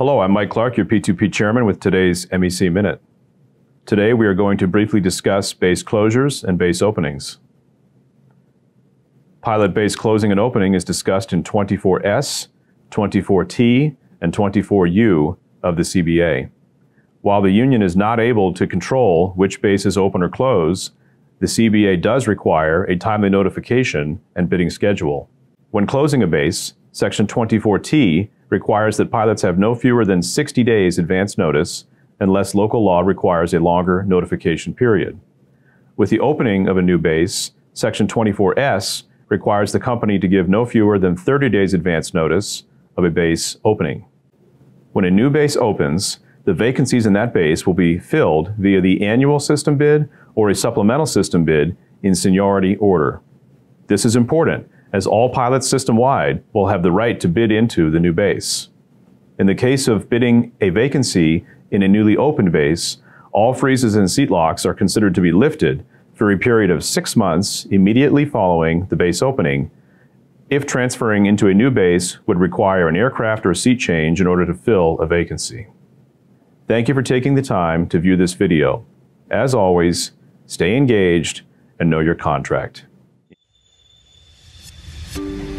Hello, I'm Mike Clark, your P2P chairman with today's MEC Minute. Today we are going to briefly discuss base closures and base openings. Pilot base closing and opening is discussed in 24S, 24T, and 24U of the CBA. While the union is not able to control which bases open or close, the CBA does require a timely notification and bidding schedule. When closing a base, Section 24T requires that pilots have no fewer than 60 days advance notice unless local law requires a longer notification period. With the opening of a new base, Section 24S requires the company to give no fewer than 30 days advance notice of a base opening. When a new base opens, the vacancies in that base will be filled via the annual system bid or a supplemental system bid in seniority order. This is important as all pilots system-wide will have the right to bid into the new base. In the case of bidding a vacancy in a newly opened base, all freezes and seat locks are considered to be lifted for a period of six months immediately following the base opening if transferring into a new base would require an aircraft or seat change in order to fill a vacancy. Thank you for taking the time to view this video. As always, stay engaged and know your contract. Thank you.